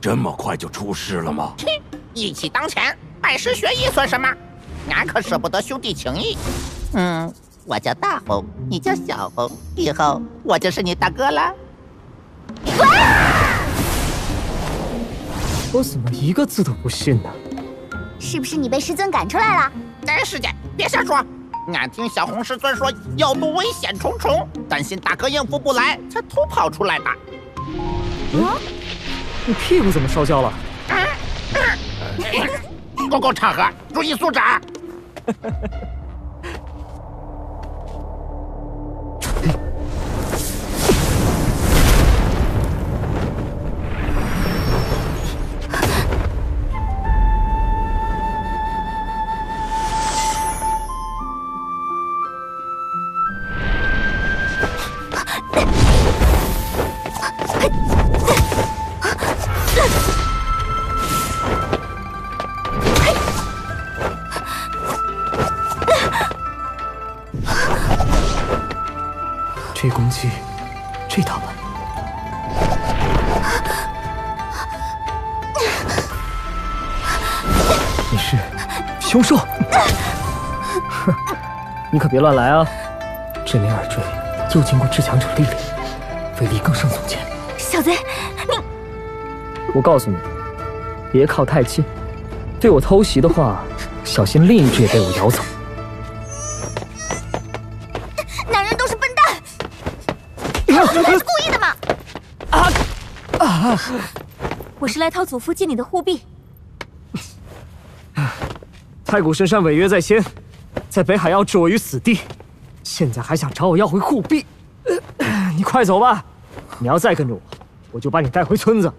这么快就出师了吗？切，义气当前，拜师学艺算什么？俺可舍不得兄弟情义。嗯，我叫大红，你叫小红，以后我就是你大哥了。我怎么一个字都不信呢？是不是你被师尊赶出来了？哎，师姐，别瞎说。俺听小红师尊说，药都危险重重，担心大哥应付不来，才偷跑出来的。你屁股怎么烧焦了？公共场合注意素质。这攻击，这打扮，你是凶兽？哼，你可别乱来啊！这枚耳坠又经过至强者历练，威力更胜从前。小贼，你……我告诉你，别靠太近，对我偷袭的话，小心另一只也被我咬走。男人都是笨蛋，他是故意的吗？啊啊！我是来讨祖父借你的护臂。太古神山违约在先，在北海要置我于死地，现在还想找我要回护臂？你快走吧！你要再跟着我，我就把你带回村子。